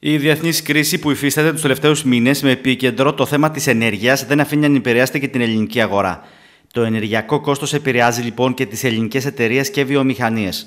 Η διεθνής κρίση που υφίσταται τους τελευταίους μήνες με επίκεντρο το θέμα της ενέργειας δεν αφήνει ανυπηρέαστη και την ελληνική αγορά. Το ενεργειακό κόστος επηρεάζει λοιπόν και τις ελληνικές εταιρείες και βιομηχανίες.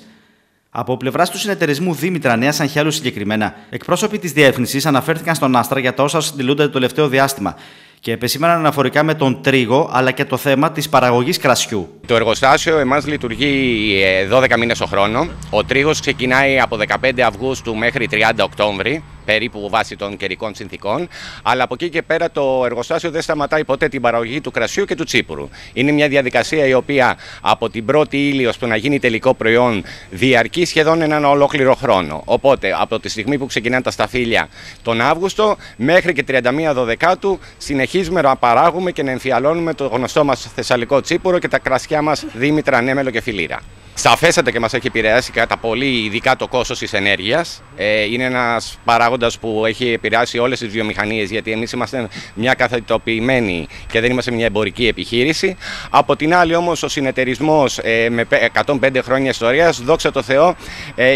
Από πλευράς του συνεταιρισμού Δήμητρα Νέας Αγχέλου συγκεκριμένα, εκπρόσωποι της διεύθυνσης αναφέρθηκαν στον Άστρα για τα όσα συντηλούνται το τελευταίο διάστημα και επεσήμαναν αναφορικά με τον τρίγο αλλά και το θέμα της παραγωγής κρασιού. Το εργοστάσιο εμάς λειτουργεί 12 ε, μήνες το χρόνο. Ο τρίγος ξεκινάει από 15 Αυγούστου μέχρι 30 Οκτώβρη περίπου βάσει των καιρικών συνθήκων. Αλλά από εκεί και πέρα το εργοστάσιο δεν σταματάει ποτέ την παραγωγή του κρασιού και του τσίπουρου. Είναι μια διαδικασία η οποία από την πρώτη ύλη ώστε να γίνει τελικό προϊόν διαρκεί σχεδόν έναν ολόκληρο χρόνο. Οπότε από τη στιγμή που ξεκινάνε τα σταφύλια τον Αύγουστο μέχρι και 31 Δωδεκάτου συνεχίζουμε να παράγουμε και να εμφιαλώνουμε το γνωστό μας θεσσαλικό τσίπουρο και τα κρασιά μας Δήμητρα, Νέμελο και Φιλίρα. Σαφέστατα και μας έχει επηρεάσει κατά πολύ ειδικά το κόστος της ενέργειας. Ε, είναι ένας παράγοντας που έχει επηρεάσει όλες τις βιομηχανίες γιατί εμείς είμαστε μια καθετοποιημένη και δεν είμαστε μια εμπορική επιχείρηση. Από την άλλη όμως ο συνεταιρισμός ε, με 105 χρόνια ιστορίας, δόξα τω Θεώ, ε,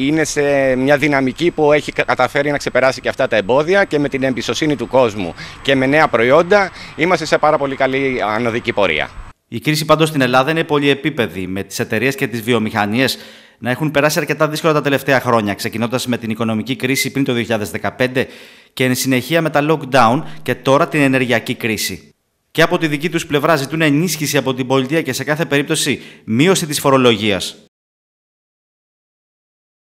είναι σε μια δυναμική που έχει καταφέρει να ξεπεράσει και αυτά τα εμπόδια και με την εμπιστοσύνη του κόσμου και με νέα προϊόντα είμαστε σε πάρα πολύ καλή ανωδική πορεία. Η κρίση πάντως στην Ελλάδα είναι πολυεπίπεδη, με τις εταιρείες και τις βιομηχανίες να έχουν περάσει αρκετά δύσκολα τα τελευταία χρόνια, ξεκινώντας με την οικονομική κρίση πριν το 2015 και εν συνεχεία με τα lockdown και τώρα την ενεργειακή κρίση. Και από τη δική τους πλευρά ζητούν ενίσχυση από την πολιτεία και σε κάθε περίπτωση μείωση της φορολογίας.